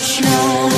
It's